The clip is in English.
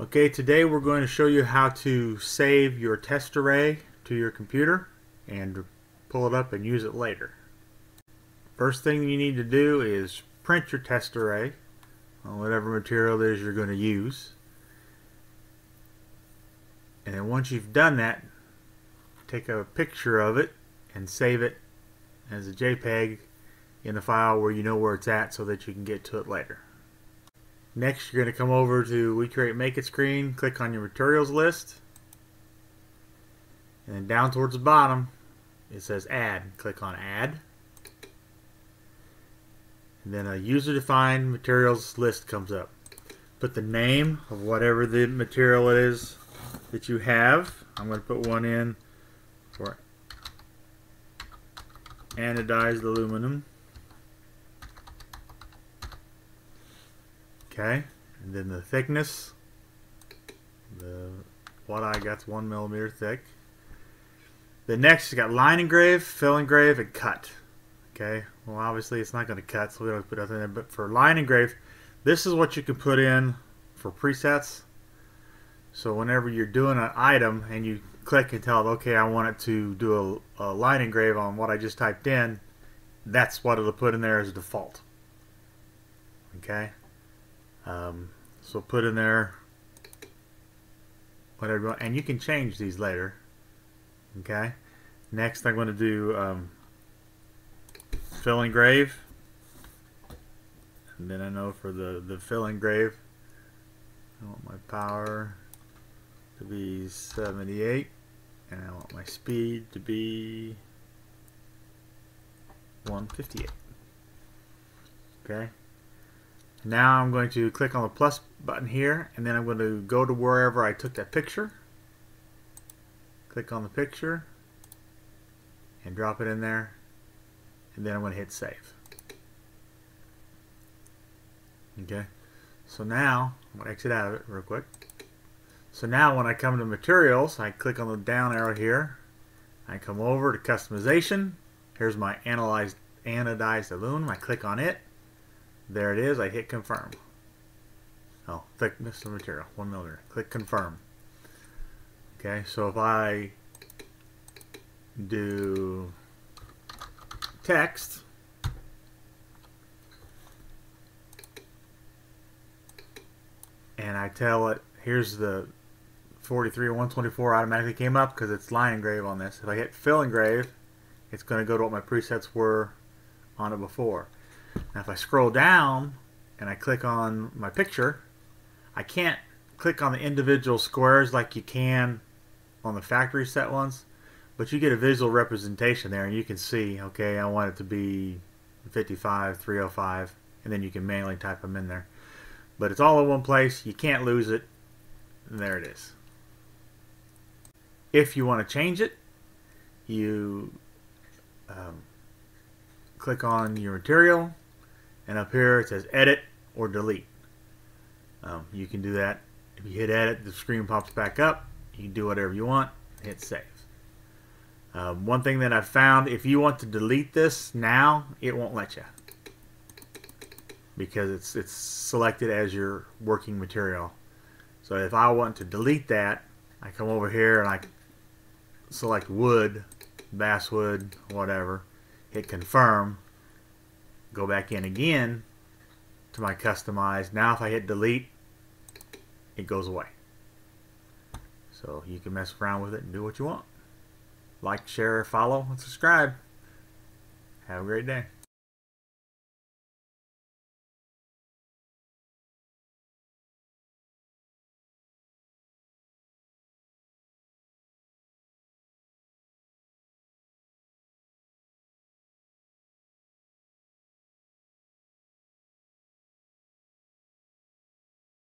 Okay, today we're going to show you how to save your test array to your computer and pull it up and use it later. First thing you need to do is print your test array on whatever material it is you're going to use. And then once you've done that, take a picture of it and save it as a JPEG in a file where you know where it's at so that you can get to it later. Next, you're going to come over to WeCreat MakeIt screen, click on your materials list, and then down towards the bottom, it says Add. Click on Add. And then a user-defined materials list comes up. Put the name of whatever the material is that you have. I'm going to put one in for anodized aluminum. Okay, and then the thickness, the what I got's one millimeter thick. The next, you got line engrave, fill engrave, and cut. Okay, well obviously it's not going to cut, so we don't put nothing in. there. But for line engrave, this is what you can put in for presets. So whenever you're doing an item and you click and tell it, okay, I want it to do a, a line engrave on what I just typed in, that's what it'll put in there as default. Okay. Um, so put in there whatever you want, and you can change these later. Okay. Next, I'm going to do um, fill engrave, and then I know for the the fill engrave, I want my power to be 78, and I want my speed to be 158. Okay. Now I'm going to click on the plus button here and then I'm going to go to wherever I took that picture. Click on the picture and drop it in there and then I'm going to hit save. Okay, so now I'm going to exit out of it real quick. So now when I come to materials, I click on the down arrow here. I come over to customization. Here's my analyzed anodized aluminum. I click on it there it is. I hit confirm. Oh, thickness of material, one millimeter. Click confirm. Okay, so if I do text, and I tell it, here's the 43 or 124 automatically came up because it's line engrave on this. If I hit fill engrave, it's going to go to what my presets were on it before. Now if I scroll down and I click on my picture, I can't click on the individual squares like you can on the factory set ones, but you get a visual representation there and you can see, okay, I want it to be 55, 305, and then you can manually type them in there. But it's all in one place, you can't lose it, and there it is. If you want to change it, you um, click on your material, and up here it says edit or delete. Um, you can do that. If you hit edit, the screen pops back up. You can do whatever you want. Hit save. Um, one thing that I've found, if you want to delete this now, it won't let you because it's it's selected as your working material. So if I want to delete that, I come over here and I select wood, basswood, whatever, hit confirm, go back in again to my customized. Now if I hit delete, it goes away. So you can mess around with it and do what you want. Like, share, follow, and subscribe. Have a great day.